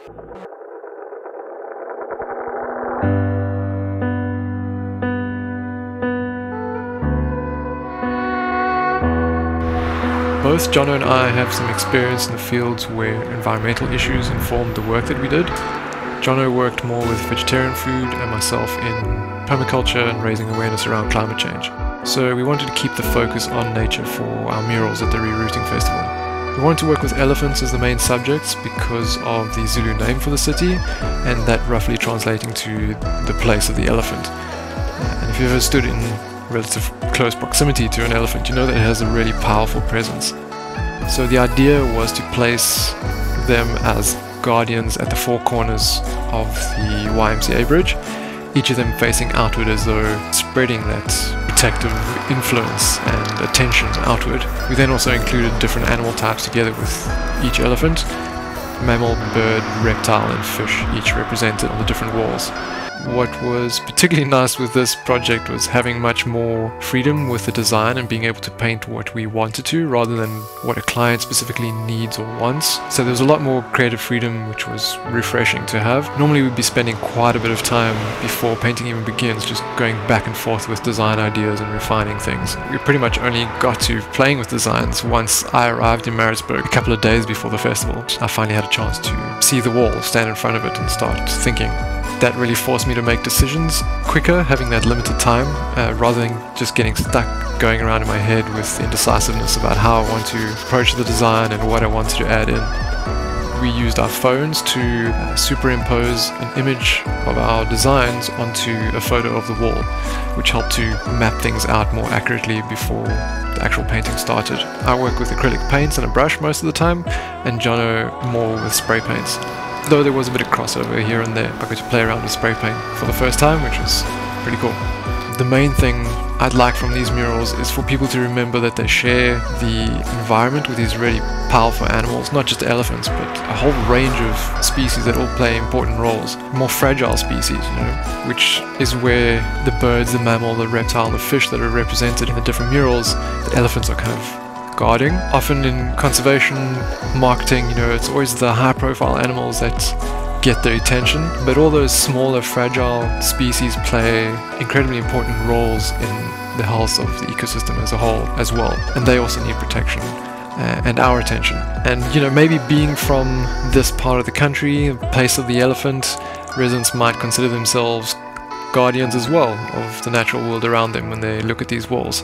Both Jono and I have some experience in the fields where environmental issues informed the work that we did. Jono worked more with vegetarian food and myself in permaculture and raising awareness around climate change. So we wanted to keep the focus on nature for our murals at the Rerouting Festival. We wanted to work with elephants as the main subjects because of the Zulu name for the city and that roughly translating to the place of the elephant. Uh, and if you ever stood in relative close proximity to an elephant, you know that it has a really powerful presence. So the idea was to place them as guardians at the four corners of the YMCA bridge, each of them facing outward as though spreading that protective influence and attention outward. We then also included different animal types together with each elephant, mammal, bird, reptile and fish, each represented on the different walls. What was particularly nice with this project was having much more freedom with the design and being able to paint what we wanted to rather than what a client specifically needs or wants. So there was a lot more creative freedom which was refreshing to have. Normally we'd be spending quite a bit of time before painting even begins just going back and forth with design ideas and refining things. We pretty much only got to playing with designs once I arrived in Maritzburg a couple of days before the festival. I finally had a chance to see the wall, stand in front of it and start thinking that really forced me to make decisions quicker, having that limited time, uh, rather than just getting stuck going around in my head with indecisiveness about how I want to approach the design and what I wanted to add in. We used our phones to uh, superimpose an image of our designs onto a photo of the wall, which helped to map things out more accurately before the actual painting started. I work with acrylic paints and a brush most of the time, and Jono more with spray paints though there was a bit of crossover here and there. I got to play around with spray paint for the first time, which was pretty cool. The main thing I'd like from these murals is for people to remember that they share the environment with these really powerful animals, not just elephants, but a whole range of species that all play important roles. More fragile species, you know, which is where the birds, the mammal, the reptile, the fish that are represented in the different murals, the elephants are kind of guarding. Often in conservation marketing, you know, it's always the high profile animals that get their attention, but all those smaller, fragile species play incredibly important roles in the health of the ecosystem as a whole as well, and they also need protection. Uh, and our attention. And you know, maybe being from this part of the country, place of the elephant, residents might consider themselves guardians as well of the natural world around them when they look at these walls.